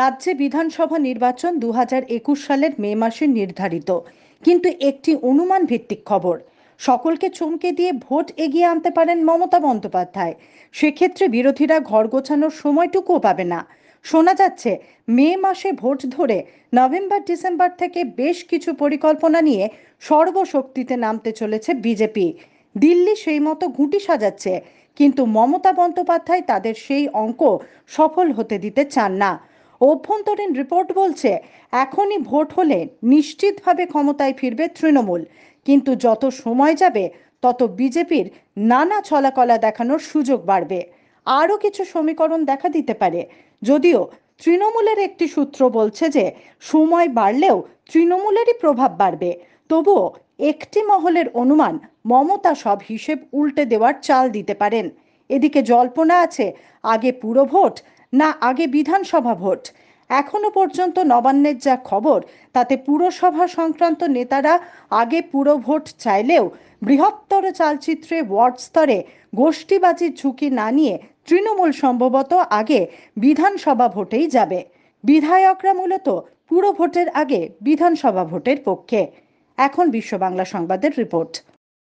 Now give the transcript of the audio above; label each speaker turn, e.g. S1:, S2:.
S1: রাজ্যে বিধানসভা নির্বাচন দু হাজার একুশ সালের মে মাসে নির্ধারিত। কিন্তু একটি অনুমান ভিত্তিক খবর, সকলকে চমকে দিয়ে ভোট এগিয়ে আনতে পারেন মমতা বন্দ্যোপাধ্যায়। সেক্ষেত্রে বিরোধীরা ঘর গোছানোর সময়টুকুও পাবে না। শোনা যাচ্ছে, মে মাসে ভোট ধরে নভেম্বর, ডিসেম্বর থেকে বেশ কিছু পরিকল্পনা নিয়ে সর্বশক্তিতে নামতে চলেছে বিজেপি। দিল্লি সেই মতো ঘুঁটি সাজাচ্ছে, কিন্তু মমতা বন্দ্যোপাধ্যায় তাদের সেই অঙ্ক সফল হতে দিতে চান না। অভ্যন্তরীণ রিপোর্ট বলছে, এখনই ভোট হলে নিশ্চিতভাবে ক্ষমতায় ফিরবে তৃণমূল। কিন্তু যত সময় যাবে, তত বিজেপির নানা ছলাকলা দেখানোর সুযোগ বাড়বে। আরও কিছু সমীকরণ দেখা দিতে পারে। যদিও তৃণমূলের একটি সূত্র বলছে যে, সময় বাড়লেও তৃণমূলেরই প্রভাব বাড়বে। তবুও একটি মহলের অনুমান মমতা সব হিসেব উল্টে দেওয়ার চাল দিতে পারেন। এদিকে জল্পনা আছে, আগে পুরো ভোট না আগে বিধানসভা ভোট। এখনও পর্যন্ত নবান্নের যা খবর, তাতে পুরসভা সংক্রান্ত নেতারা আগে পুরো ভোট চাইলেও বৃহত্তর চালচিত্রে ওয়ার্ড স্তরে গোষ্ঠীবাজির ঝুঁকি না নিয়ে তৃণমূল সম্ভবত আগে বিধানসভা ভোটেই যাবে। বিধায়করা মূলত পুরো ভোটের আগে বিধানসভা ভোটের পক্ষে। এখন বিশ্ব বাংলা সংবাদের রিপোর্ট।